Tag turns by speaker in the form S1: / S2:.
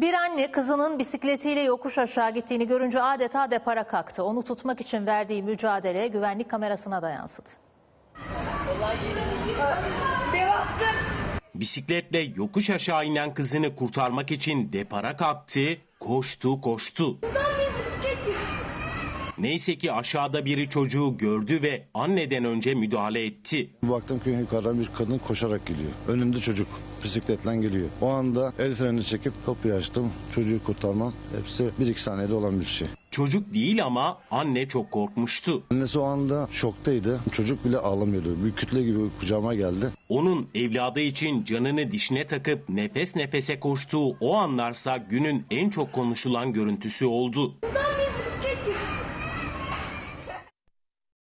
S1: Bir anne kızının bisikletiyle yokuş aşağı gittiğini görünce adeta depara kalktı. Onu tutmak için verdiği mücadele güvenlik kamerasına da yansıdı.
S2: Bisikletle yokuş aşağı inen kızını kurtarmak için depara kalktı, koştu koştu. Neyse ki aşağıda biri çocuğu gördü ve anneden önce müdahale etti.
S3: Baktım ki yukarıdan bir kadın koşarak geliyor. Önümde çocuk bisikletle geliyor. O anda el frenini çekip kapıyı açtım. Çocuğu kurtarmam. Hepsi bir iki saniyede olan bir şey.
S2: Çocuk değil ama anne çok korkmuştu.
S3: Annesi o anda şoktaydı. Çocuk bile ağlamıyordu. Bir kütle gibi kucağıma geldi.
S2: Onun evladı için canını dişine takıp nefes nefese koştuğu o anlarsa günün en çok konuşulan görüntüsü oldu.